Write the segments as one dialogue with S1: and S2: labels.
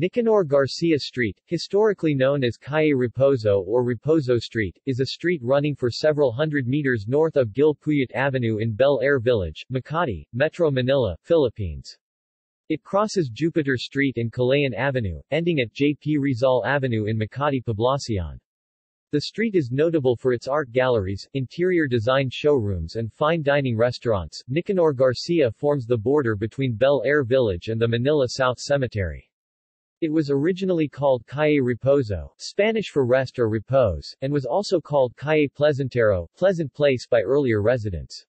S1: Nicanor Garcia Street, historically known as Calle Reposo or Reposo Street, is a street running for several hundred meters north of Gil Puyat Avenue in Bel Air Village, Makati, Metro Manila, Philippines. It crosses Jupiter Street and Kalayaan Avenue, ending at J. P. Rizal Avenue in Makati Poblacion. The street is notable for its art galleries, interior design showrooms and fine dining restaurants. Nicanor Garcia forms the border between Bel Air Village and the Manila South Cemetery. It was originally called Calle Reposo, Spanish for rest or repose, and was also called Calle Placentero, pleasant place by earlier residents.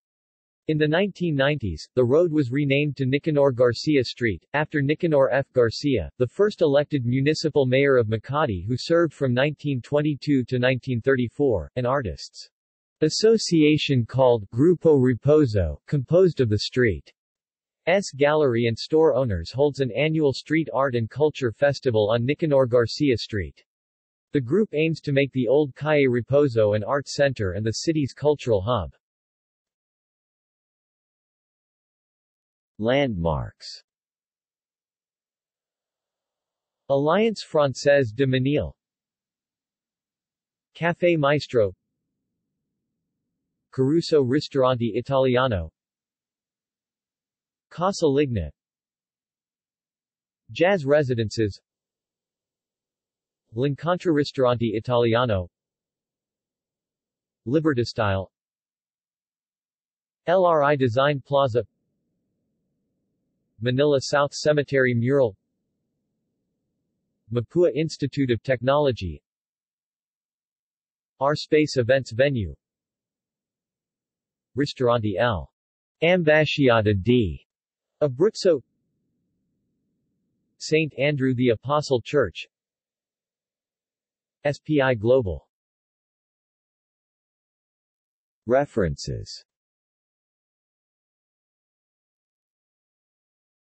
S1: In the 1990s, the road was renamed to Nicanor Garcia Street, after Nicanor F. Garcia, the first elected municipal mayor of Makati who served from 1922 to 1934, an artists' association called Grupo Reposo, composed of the street. S. Gallery and store owners holds an annual street art and culture festival on Nicanor Garcia Street. The group aims to make the old Calle Reposo an art center and the city's cultural hub. Landmarks Alliance Française de Manille Café Maestro Caruso Ristorante Italiano Casa Ligna. Jazz Residences. L'Incontra Ristorante Italiano. Libertastyle LRI Design Plaza. Manila South Cemetery Mural. Mapua Institute of Technology. R Space Events Venue. Ristorante L. Ambasciata d. Abruzzo St. Andrew the Apostle Church SPI Global References